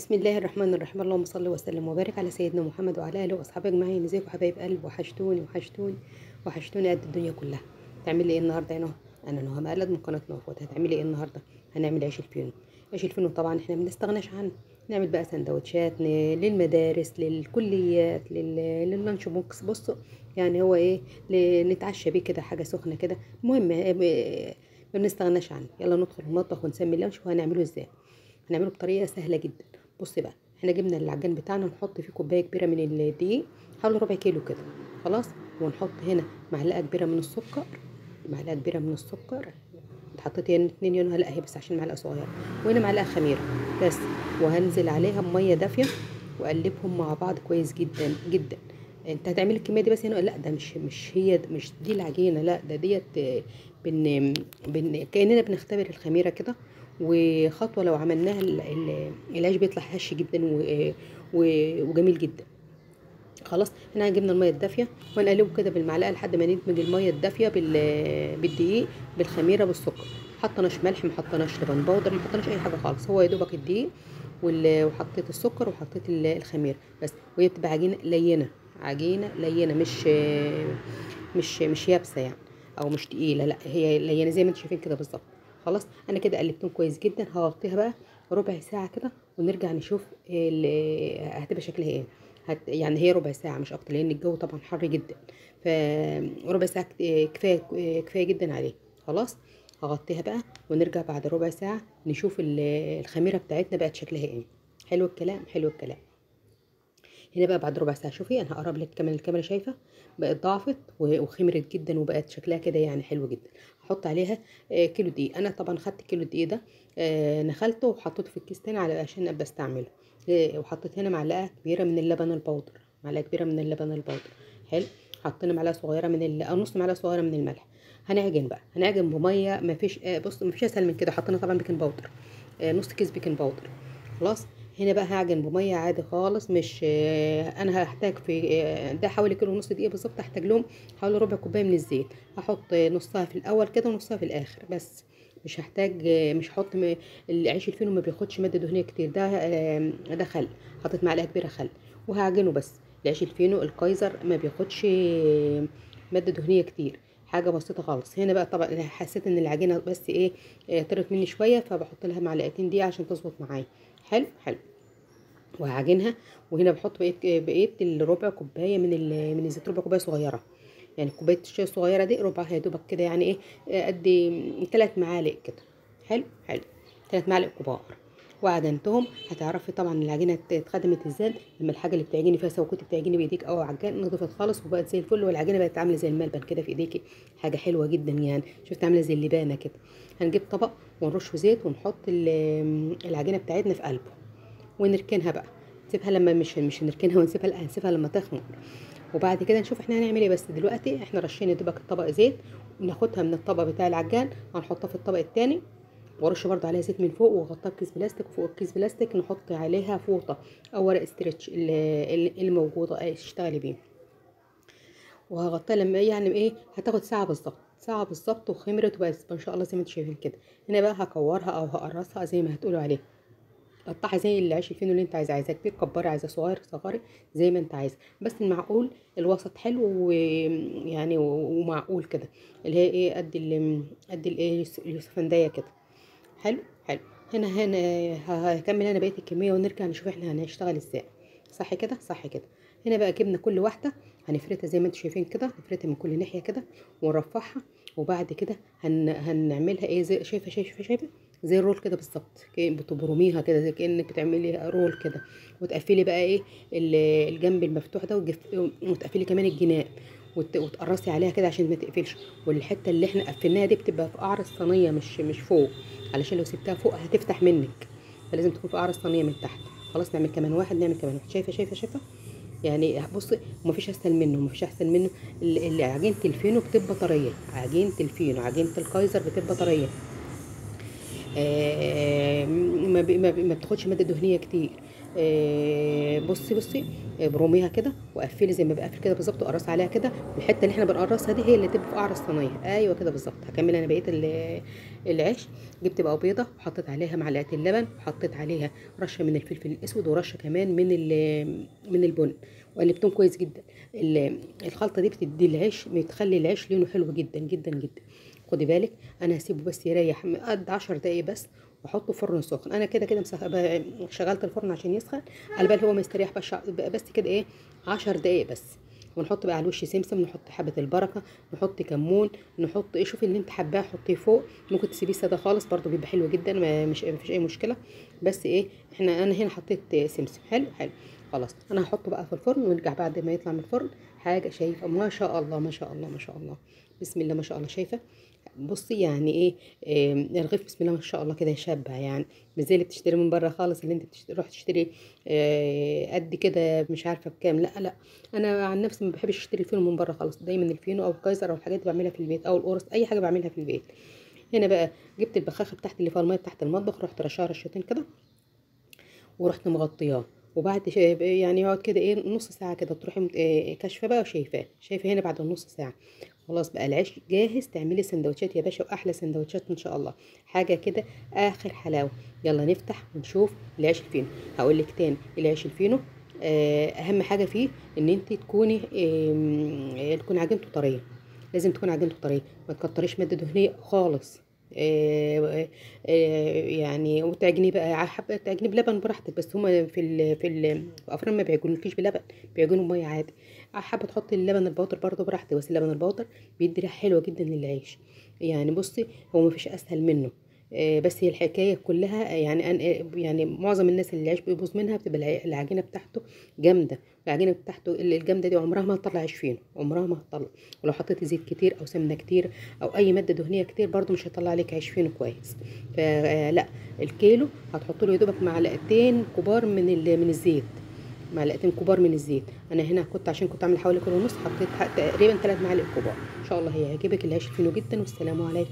بسم الله الرحمن الرحيم. اللهم صل وسلم وبارك على سيدنا محمد وعلى آله وأصحابه أجمعين. ازيكم حبايب قلب وحشتوني وحشتوني وحشتوني قد الدنيا كلها. تعملي إيه النهارده يا نهى؟ أنا نهى مقلد من قناه نوفوت هتعملي إيه النهارده؟ هنعمل عيش الفينو. عيش الفينو طبعا إحنا ما بنستغناش عنه. نعمل بقى سندوتشات للمدارس للكليات لل... لل lunch box. بصوا يعني هو إيه. نتعشى بيه كده حاجة سخنة كده. المهم ب- ما بنستغناش عنه. يلا ندخل المطبخ ونسمي الله ونشوف هنعمله إزاي؟ هنعمله بطريقة سهلة جدا. بصي بقى إحنا جبنا العجان بتاعنا نحط فيه كوباية كبيرة من الدقيق حوالي ربع كيلو كده خلاص؟ ونحط هنا معلقة كبيرة من السكر معلقة كبيرة من السكر حطيت هنا اتنين يوم لا هي بس عشان معلقة صغيرة وهنا معلقة خميرة بس وهنزل عليها بميه دافية وأقلبهم مع بعض كويس جدا جدا. انت هتعملي الكمية دي بس هنا؟ لا ده مش مش هي مش دي العجينة لا ده ديت بن بن كأننا بنختبر الخميرة كده وخطوة لو عملناها ال- ال- العيش بيطلع هش جدا وجميل جدا. خلاص هنا جبنا المية الدافية ونقلبه كده بالمعلقة لحد ما ندمج المية الدافية بال- بالدقيق بالخميرة بالسكر. حطناش ملح ما حطناش لبن بودر ما حطناش أي حاجة خالص. هو يا دوبك الدقيق وحطيت السكر وحطيت ال- الخميرة بس. وهي بتبقى عجينة لينة عجينة لينة مش مش مش يابسة يعني أو مش تقيلة لأ هي لينة زي ما أنتم شايفين كده بالظبط. خلاص أنا كده قلبتهم كويس جدا هغطيها بقى ربع ساعة كده ونرجع نشوف هتبقى شكلها إيه. هت يعني هي ربع ساعة مش أكتر لأن الجو طبعا حر جدا. فربع ساعة كت- كفاية كفاية جدا عليه. خلاص هغطيها بقى ونرجع بعد ربع ساعة نشوف ال- الخميرة بتاعتنا بقت شكلها إيه. حلو الكلام حلو الكلام. هنا بقى بعد ربع ساعة. شوفي أنا هقرب لك كمان الكاميرا شايفة؟ بقت ضعفت وخمرت جدا وبقت شكلها كده يعني حلو جدا. هحط عليها آه، كيلو دقيق. أنا طبعا خدت كيلو الدقيق ده آه، نخلته وحطيته في الكيس تاني على عشان أبقى أستعمله. آه، وحطيت هنا معلقة كبيرة من اللبن ال powder. معلقة كبيرة من اللبن ال powder. حلو. حطينا معلقة صغيرة من ال... أو نص معلقة صغيرة من الملح. هنعجن بقى. هنعجن بمية ما فيش آه، بص ما فيش أسهل من كده. حطينا طبعا baking powder. نص كيس baking powder. خلاص؟ هنا بقى هعجن بمية عادي خالص مش آه، أنا هحتاج في آه، ده حوالي كيلو ونص دقيق بالظبط هحتاج لهم حوالي ربع كوباية من الزيت. هحط نصها في الأول كده ونصها في الآخر بس. مش هحتاج آه، مش هحط العيش الفينو ما بياخدش مادة دهنية كتير ده ده خل. حطيت معلقة كبيرة خل وهعجنه بس. العيش الفينو الكايزر ما بياخدش مادة دهنية كتير. حاجة بسيطة خالص. هنا بقى طبعا حسيت إن العجينة بس إيه طرت مني شوية فبحط لها معلقتين دي عشان تظبط معايا. حلو؟ حلو. وهعجنها وهنا بحط بقيه الربع كوباية من من الزيت ربع كوباية صغيرة. يعني كوباية الشاي الصغيرة دي ربعها يا دوبك كده يعني إيه قد ثلاث معالق كده. حلو؟ حلو. ثلاث معالق كبار. وعجنتهم. هتعرفي طبعا العجينة ات- اتخدمت إزاي. لما الحاجة اللي بتعجني فيها سواء كنت بتعجني بإيديك أو عجان نضفت خالص وبقت زي الفل والعجينة بقت عاملة زي الملبن كده في إيديكي. حاجة حلوة جدا يعني. شفت عاملة زي اللبانة كده. هنجيب طبق ونرشه زيت ونحط ال- العجينة بتاعتنا في قلبه. ونركنها بقى. نسيبها لما مش مش نركنها ونسيبها لأ هنسيبها لما تخمر. وبعد كده نشوف إحنا هنعمل إيه بس دلوقتي إحنا رشين يا دوبك الطبق زيت وناخدها من الطبق بتاع العجان هنحطها في الطبق التاني. وارش برضو عليها زيت من فوق واغطيها بكيس بلاستيك وفوق الكيس بلاستيك نحط عليها فوطة أو ورق stretch اللي آه، اشتغلي بيه. وهغطيها لما يعني إيه هتاخد ساعة بالظبط ساعة بالظبط وخمرت وبقت ما شاء الله زي ما أنتم شايفين كده. هنا بقى هكورها أو هقرصها زي ما هتقولوا عليه قطعها زي العيش الفينو اللي انت عايزاه عايزاه كبير كبري عايزاه صغير صغري زي ما انت عايزه. بس المعقول الوسط حلو ويعني ومعقول كده. اللي هي إيه قد ال قد الايه اليوسفنديه كده. حلو؟ حلو. هنا هنا هكمل أنا بقية الكمية ونرجع نشوف إحنا هنشتغل إزاي. صح كده؟ صح كده. هنا بقى جبنا كل واحدة هنفردها زي ما أنتم شايفين كده نفردها من كل ناحية كده ونرفعها وبعد كده هن... هنعملها إيه زي شايفة شايفة شايفة؟ زي الرول كده بالظبط كأن بتبرميها كده زي كأنك بتعملي رول كده وتقفلي بقى إيه ال- الجنب المفتوح ده وتقفلي كمان الجناب وت- وتقرصي عليها كده عشان ما تقفلش. والحتة اللي إحنا قفلناها دي بتبقى في قعر الصينيه مش مش فوق علشان لو سبتها فوق هتفتح منك. فلازم تكون في قعر الصينيه من تحت. خلاص نعمل كمان واحد نعمل كمان واحد. شايفة شايفة شايفة؟ يعني بصي ومفيش أسهل منه مفيش أحسن منه. اللي عجينة الفينو بتبقى طرية. عجينة الفينو عجينة الكايزر بتبقى طرية. ما ب- ما ما بتاخدش مادة دهنية كتير. آه، بصي بصي آه، برميها كده وقفلي زي ما بقفل كده بالظبط وقرصي عليها كده. الحتة اللي إحنا بنقرصها دي هي اللي تبقى في قعر الصينيه أيوه كده بالظبط. هكمل أنا بقية ال- العيش. جبت بقى بيضه وحطيت عليها معلقه اللبن وحطيت عليها رشة من الفلفل الأسود ورشة كمان من من البن وقلبتهم كويس جدا. ال- الخلطة دي بتدي العيش بتخلي العيش لونه حلو جدا جدا جدا. خدي بالك. أنا هسيبه بس يريح قد 10 دقايق بس وأحطه فرن سخن. أنا كده كده شغلت الفرن عشان يسخن. على بال هو ما يستريح بس بس كده إيه 10 دقايق بس. ونحط بقى على الوش سمسم نحط حبة البركة نحط كمون نحط إيه شوفي اللي أنت حباه حطيه فوق. ممكن تسيبيه ساده خالص برده بيبقى حلو جدا ما مش ما فيش أي مشكلة. بس إيه إحنا أنا هنا حطيت سمسم. حلو؟ حلو. خلاص. أنا هحطه بقى في الفرن ونرجع بعد ما يطلع من الفرن. حاجة شايفة. ما شاء الله ما شاء الله ما شاء الله. بسم الله ما شاء الله. شايفة؟ بصي يعني إيه آه، الرغيف بسم الله ما شاء الله كده يشبع يعني. مش زي اللي بتشتري من بره خالص اللي انت بتروح تشتري آه، قد كده مش عارفة بكام. لا لا. أنا عن نفسي ما بحبش أشتري الفينو من بره خالص. دايما الفينو أو الكايزر أو الحاجات بعملها في البيت أو القرص أي حاجة بعملها في البيت. هنا بقى جبت البخاخة بتاعتي اللي فيها المية بتاعت المطبخ رحت رشاها رشتين كده ورحت مغطياه وبعد يعني يقعد كده إيه نص ساعة كده تروحي كاشفه بقى وشايفاه. شايفة هنا بعد النص ساعة. خلاص بقى العيش جاهز تعملي سندوتشات يا باشا وأحلى سندوتشات إن شاء الله. حاجة كده آخر حلاوة. يلا نفتح ونشوف العيش الفينو. هقول لك تاني العيش الفينو أهم حاجة فيه إن أنت تكوني آم، تكون عجينته طرية. لازم تكون عجينته طرية. ما تكتريش مادة دهنية خالص. يعني وتعجني بقى حابه تعجني بلبن براحتك بس هما في ال في ال في أفران ما بيعجنوش بلبن بيعجنوا بميه عادي. حابه تحطي اللبن ال powder برضه براحتك بس اللبن ال powder بيدي ريحة حلوة جدا للعيش. يعني بصي هو مفيش أسهل منه. آه، بس هي الحكاية كلها يعني أنا يعني معظم الناس اللي العيش بيبوظ منها بتبقى الع- العجينة بتاعته جامدة. العجينة بتاعته الجامدة دي عمرها ما هتطلع عيش فينو عمرها ما هتطلع. ولو حطيتي زيت كتير أو سمنة كتير أو أي مادة دهنية كتير برضو مش هيطلع لك عيش فينو كويس فلا الكيلو هتحط له يا دوبك معلقتين كبار من من الزيت. معلقتين كبار من الزيت. أنا هنا كنت عشان كنت عامله حوالي كيلو ونص حطيت تقريبا ثلاث معالق كبار. إن شاء الله هيعجبك العيش الفينو جدا والسلام عليكم.